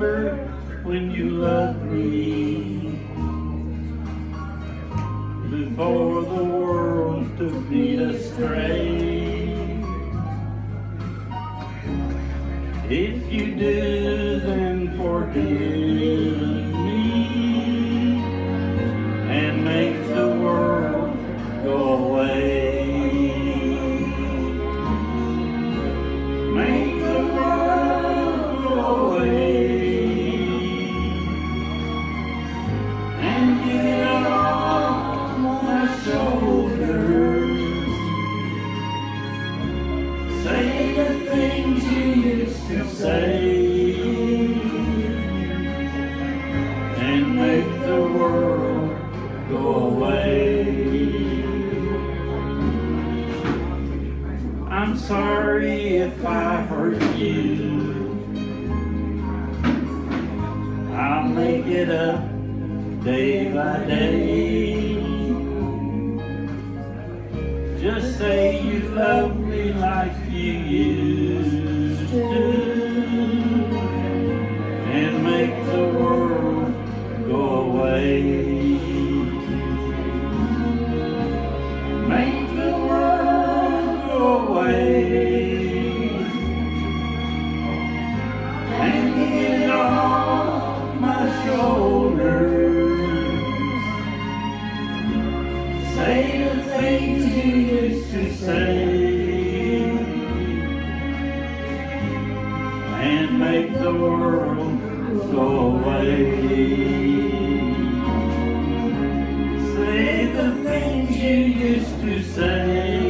when you loved me before the world took me astray. If you do, then forgive shoulders. Say the things you used to say and make the world go away. I'm sorry if I hurt you. I'll make it up day by day. Just say you love me like you used to, and make the world go away. Make the world go away, make the world go away. Say the things you used to say